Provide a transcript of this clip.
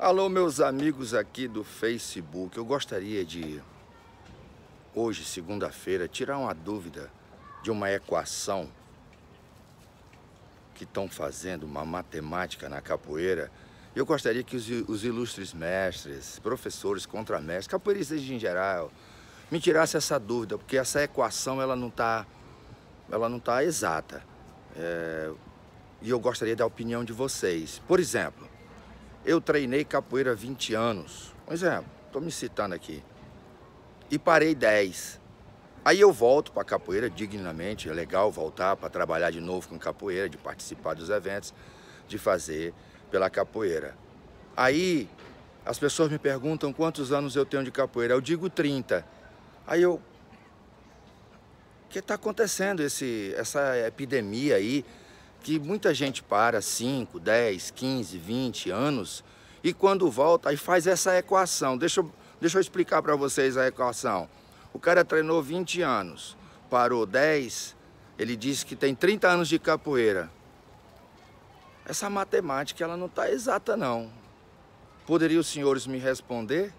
Alô, meus amigos aqui do Facebook. Eu gostaria de, hoje, segunda-feira, tirar uma dúvida de uma equação que estão fazendo, uma matemática na capoeira. Eu gostaria que os, os ilustres mestres, professores, contramestres, capoeiristas em geral, me tirassem essa dúvida, porque essa equação ela não está ela não tá exata. É, e eu gostaria da opinião de vocês. Por exemplo, eu treinei capoeira há 20 anos. Por exemplo, estou me citando aqui. E parei 10. Aí eu volto para capoeira dignamente. É legal voltar para trabalhar de novo com capoeira, de participar dos eventos, de fazer pela capoeira. Aí as pessoas me perguntam quantos anos eu tenho de capoeira. Eu digo 30. Aí eu. O que está acontecendo esse, essa epidemia aí? Que muita gente para 5, 10, 15, 20 anos e quando volta aí faz essa equação. Deixa eu, deixa eu explicar para vocês a equação. O cara treinou 20 anos, parou 10, ele disse que tem 30 anos de capoeira. Essa matemática ela não está exata não. Poderiam os senhores me responder?